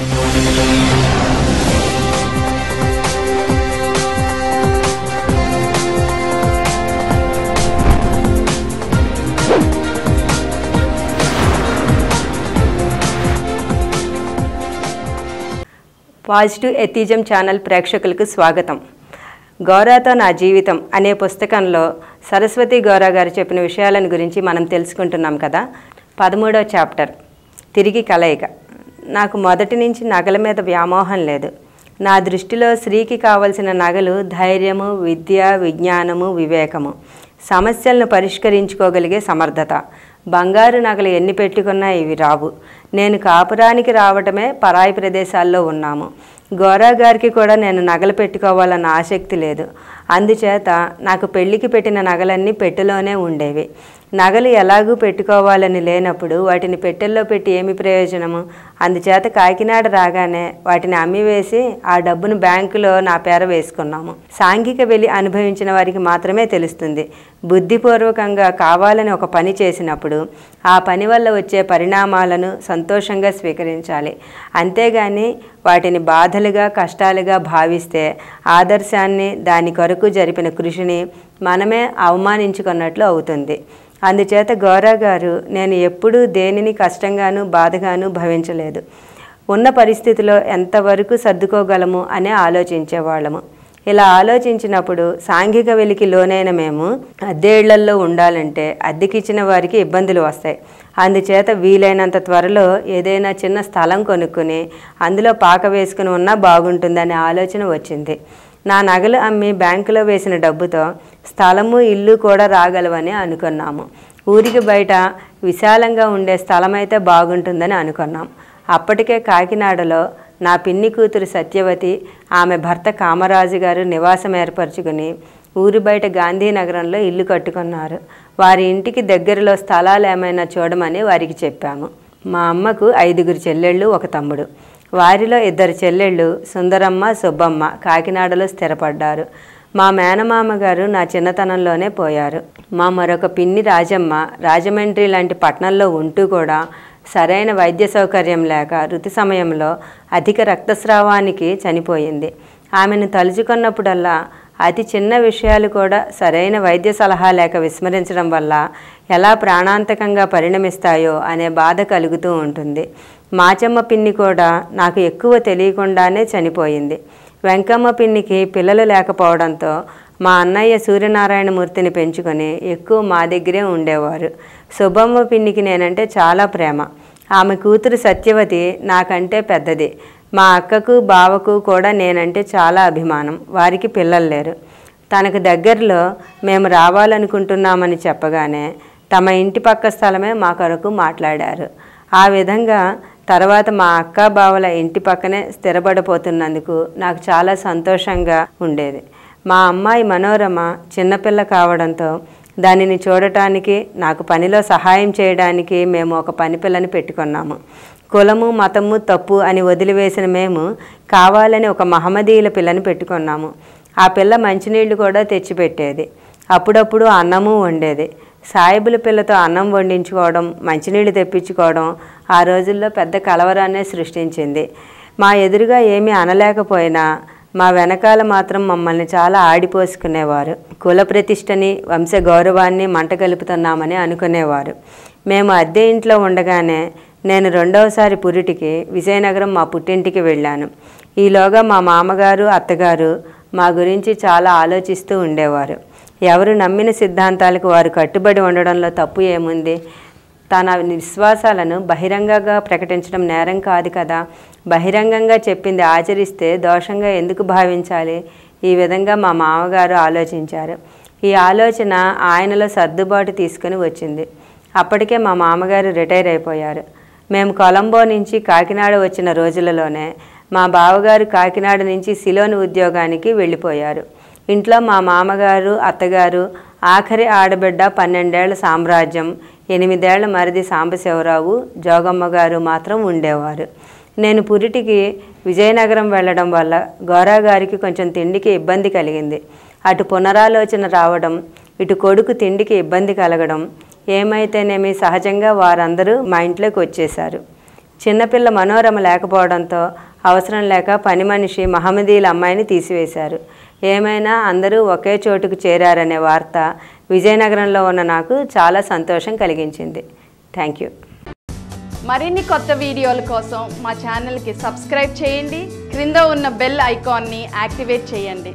Positive atheism channel ప్రేక్షకులకు స్వాగతం. గౌరాతో నా జీవితం అనే పుస్తకంలో సరస్వతి గౌరా గారు చెప్పిన విషయాలను గురించి మనం తెలుసుకుంటున్నాం కదా. పదమూడవ చాప్టర్. తిరిగి కలయిక. నాకు మొదటి నుంచి నగల మీద వ్యామోహం లేదు. నా దృష్టిలో స్త్రీకి కావలసిన నగలు ధైర్యము విద్య విజ్ఞానము వివేకము. సమస్యలను పరిష్కరించుకోగలిగే సమర్థత. బంగారు నగలు ఎన్ని పెట్టుకున్నా ఇవి రావు. నేను కాపురానికి రావటమే పరాయి ప్రదేశాల్లో ఉన్నాము. గోరా గారికి కూడా నేను నగలు పెట్టుకోవాలన్న ఆసక్తి లేదు. అందుచేత నాకు పెళ్ళికి పెట్టిన నగలన్నీ పెట్టెలోనే ఉండేవి. నగలు ఎలాగూ పెట్టుకోవాలని లేనప్పుడు వాటిని పెట్టెల్లో పెట్టి ఏమి ప్రయోజనము? అందుచేత కాకినాడ రాగానే వాటిని అమ్మివేసి ఆ డబ్బును బ్యాంకులో నా పేర వేసుకున్నాము. సాంఘిక వెలి అనుభవించిన వారికి మాత్రమే తెలుస్తుంది. బుద్ధిపూర్వకంగా కావాలని ఒక పని చేసినప్పుడు ఆ పని వల్ల వచ్చే పరిణామాలను సంతోషంగా స్వీకరించాలి. అంతేగాని వాటిని బాధలుగా కష్టాలుగా భావిస్తే ఆదర్శాన్ని దాని కొరకు జరిపిన కృషిని మనమే అవమానించుకున్నట్లు అవుతుంది. అందుచేత గౌరా గారు నేను ఎప్పుడూ దేనిని కష్టంగాను బాధగాను భావించలేదు. ఉన్న పరిస్థితిలో ఎంతవరకు సర్దుకోగలము అని ఆలోచించేవాళ్ళము. ఇలా ఆలోచించినప్పుడు సాంఘిక వెలికి లోనైన మేము అద్దెళ్ళల్లో ఉండాలంటే అద్దెకిచ్చిన వారికి ఇబ్బందులు వస్తాయి. అందుచేత వీలైనంత త్వరలో ఏదైనా చిన్న స్థలం కొనుక్కుని అందులో పాక వేసుకుని ఉన్నా బాగుంటుందనే ఆలోచన వచ్చింది. నా నగలు అమ్మి బ్యాంకులో వేసిన డబ్బుతో స్థలము ఇల్లు కూడా రాగలవని అనుకున్నాము. ఊరికి బయట విశాలంగా ఉండే స్థలం అయితే బాగుంటుందని అనుకున్నాం. అప్పటికే కాకినాడలో నా పిన్ని కూతురు సత్యవతి ఆమె భర్త కామరాజు గారు నివాసం ఏర్పరచుకుని ఊరి బయట గాంధీనగరంలో ఇల్లు కట్టుకున్నారు. వారి ఇంటికి దగ్గరలో స్థలాలు ఏమైనా చూడమని వారికి చెప్పాము. మా అమ్మకు ఐదుగురు చెల్లెళ్ళు ఒక తమ్ముడు. వారిలో ఇద్దరు చెల్లెళ్ళు సుందరమ్మ సుబ్బమ్మ కాకినాడలో స్థిరపడ్డారు. మా మేనమామ గారు నా చిన్నతనంలోనే పోయారు. మా మరొక పిన్ని రాజమ్మ రాజమండ్రి లాంటి పట్టణంలో ఉంటూ కూడా సరైన వైద్య సౌకర్యం లేక ఋతు సమయంలో అధిక రక్తస్రావానికి చనిపోయింది. ఆమెను తలుచుకున్నప్పుడల్లా అతి చిన్న విషయాలు కూడా సరైన వైద్య సలహా లేక విస్మరించడం వల్ల ఎలా ప్రాణాంతకంగా పరిణమిస్తాయో అనే బాధ కలుగుతూ ఉంటుంది. మాచమ్మ పిన్ని కూడా నాకు ఎక్కువ తెలియకుండానే చనిపోయింది. వెంకమ్మ పిన్నికి పిల్లలు లేకపోవడంతో మా అన్నయ్య సూర్యనారాయణమూర్తిని పెంచుకొని ఎక్కువ మా దగ్గరే ఉండేవారు. సుబ్బమ్మ పిన్నికి నేనంటే చాలా ప్రేమ. ఆమె కూతురు సత్యవతి నాకంటే పెద్దది. మా అక్కకు బావకు కూడా నేనంటే చాలా అభిమానం. వారికి పిల్లలు లేరు. తనకు దగ్గరలో మేము రావాలనుకుంటున్నామని చెప్పగానే తమ ఇంటి పక్క స్థలమే మా కొరకు మాట్లాడారు. ఆ విధంగా తర్వాత మా అక్క బావల ఇంటి పక్కనే స్థిరపడిపోతున్నందుకు నాకు చాలా సంతోషంగా ఉండేది. మా అమ్మాయి మనోరమ చిన్నపిల్ల కావడంతో దానిని చూడటానికి నాకు పనిలో సహాయం చేయడానికి మేము ఒక పని పిల్లని పెట్టుకున్నాము. కులము మతము తప్పు అని వదిలివేసిన మేము కావాలని ఒక మహమ్మదీయుల పిల్లని పెట్టుకున్నాము. ఆ పిల్ల మంచినీళ్ళు కూడా తెచ్చిపెట్టేది. అప్పుడప్పుడు అన్నము వండేది. సాయిబుల పిల్లతో అన్నం వండించుకోవడం మంచినీళ్ళు తెప్పించుకోవడం ఆ రోజుల్లో పెద్ద కలవరాన్నే సృష్టించింది. మా ఎదురుగా ఏమీ అనలేకపోయినా మా వెనకాల మాత్రం మమ్మల్ని చాలా ఆడిపోసుకునేవారు. కుల ప్రతిష్టని వంశ గౌరవాన్ని మంట కలుపుతున్నామని అనుకునేవారు. మేము అద్దె ఇంట్లో ఉండగానే నేను రెండవసారి పురిటికి విజయనగరం మా పుట్టింటికి వెళ్ళాను. ఈలోగా మా మామగారు అత్తగారు మా గురించి చాలా ఆలోచిస్తూ ఉండేవారు. ఎవరు నమ్మిన సిద్ధాంతాలకు వారు కట్టుబడి ఉండడంలో తప్పు ఏముంది? తన విశ్వాసాలను బహిరంగంగా ప్రకటించడం నేరం కాదు కదా. బహిరంగంగా చెప్పింది ఆచరిస్తే దోషంగా ఎందుకు భావించాలి? ఈ విధంగా మా మామగారు ఆలోచించారు. ఈ ఆలోచన ఆయనలో సర్దుబాటు తీసుకుని వచ్చింది. అప్పటికే మా మామగారు రిటైర్ అయిపోయారు. మేము కొలంబో నుంచి కాకినాడ వచ్చిన రోజులలోనే మా బావగారు కాకినాడ నుంచి సిలోని ఉద్యోగానికి వెళ్ళిపోయారు. ఇంట్లో మా మామగారు అత్తగారు ఆఖరి ఆడబిడ్డ పన్నెండేళ్ళ సామ్రాజ్యం ఎనిమిదేళ్ళ మరిది సాంబశివరావు జోగమ్మ గారు మాత్రం ఉండేవారు. నేను పురిటికి విజయనగరం వెళ్ళడం వల్ల గౌరా గారికి కొంచెం తిండికి ఇబ్బంది కలిగింది. అటు పునరాలోచన రావడం ఇటు కొడుకు తిండికి ఇబ్బంది కలగడం ఏమైతేనేమి సహజంగా వారందరూ మా ఇంట్లోకి వచ్చేశారు. చిన్నపిల్ల మనోరమ లేకపోవడంతో అవసరం లేక పని మనిషి మహమ్మదీల అమ్మాయిని తీసివేశారు. ఏమైనా అందరూ ఒకే చోటుకు చేరారనే వార్త విజయనగరంలో ఉన్న నాకు చాలా సంతోషం కలిగించింది. థ్యాంక్ యూ మరిన్ని కొత్త వీడియోల కోసం మా ఛానల్కి సబ్స్క్రైబ్ చేయండి. క్రింద ఉన్న బెల్ ఐకాన్ని యాక్టివేట్ చేయండి.